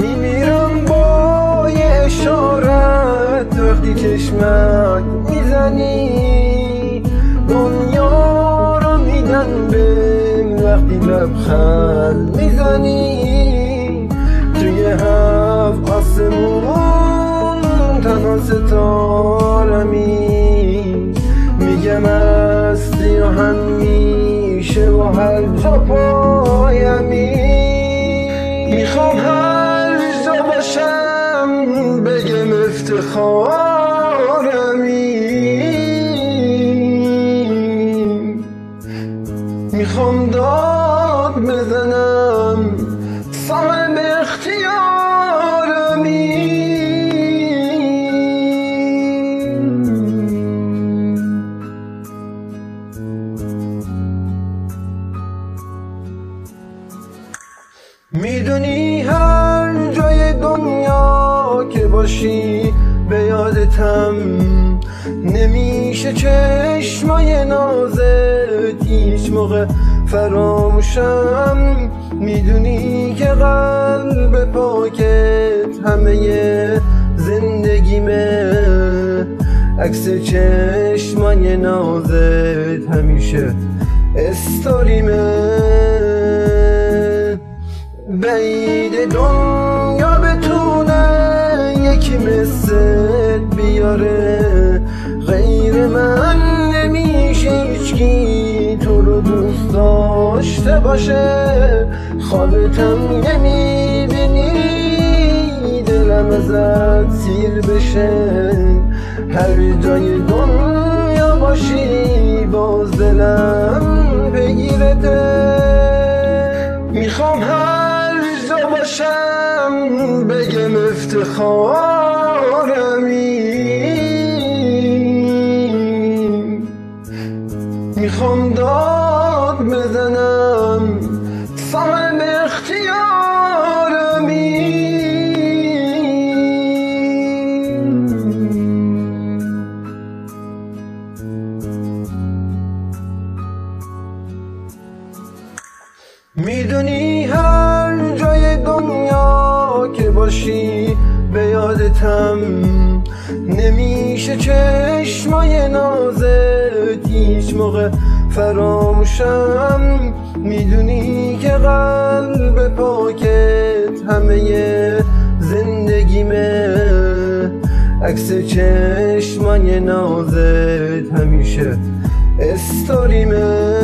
میمیرم با یه اشارت وقتی چشمک می‌زنی. دنیا رو میدن به وقتی لبخند می‌زنی توی هفت آسمون تنها ستارمی. میگم هستی و همیشه و هر جا پایمی. می‌خوام هر جا باشم بگم افتخارمی می‌خوام داد بزنم. صاحب اختیارمی. می‌دونی هر جای دنیا که باشی به یادتم. نمیشه چشمای هیچ موقع فراموشم می‌دونی که قلب پاکت همه زندگیمه. عکس چشمای نازت همیشه استوریمه. بعید دنیا بتونه یکی مثل بیاره. داشته باشه. خوابتم نمی‌بینی. دلم ازت سیر بشه. هر جای دنیا باشی باز دلم بگیرته می‌خوام هر جا باشم بگم افتخارمی می‌خوام داد می‌دونی هر جای دنیا که باشی به یادتم نمیشه چشمای نازت هیچ موقع فراموشم. می‌دونی که قلب پاکت همه زندگیمه. عکس چشمای نازت همیشه استوریمه.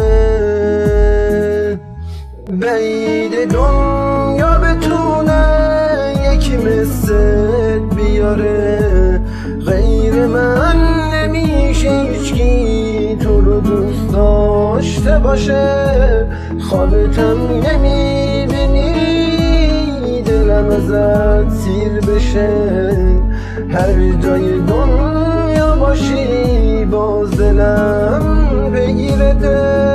بعید دنیا بتونه یکی مثل بیاره. غیر من نمیشه هیچکی تو رو دوست داشته باشه. خوابتم نمی‌بینی دلم ازت سیر بشه. هر جای دنیا باشی باز دلم بگیرته